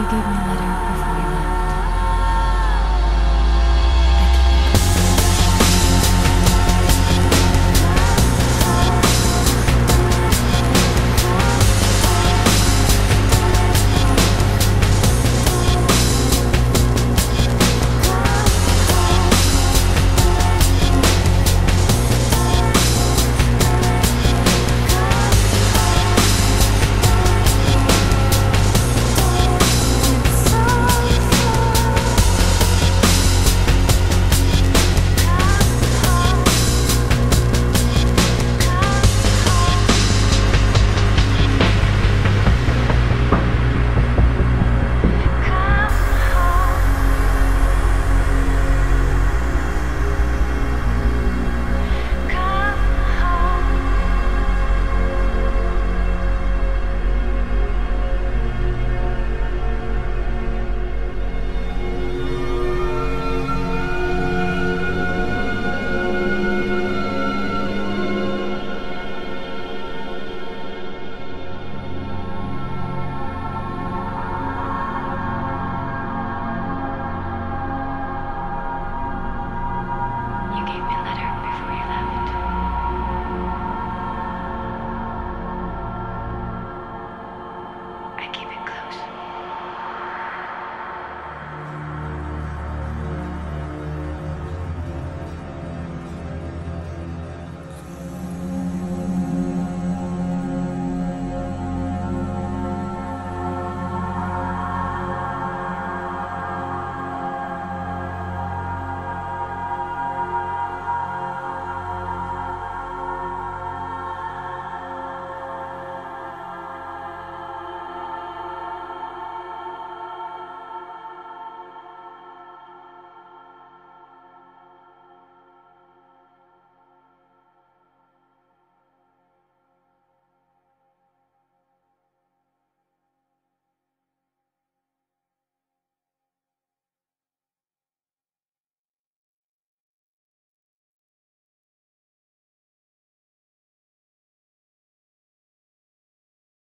You gave me a letter before you left.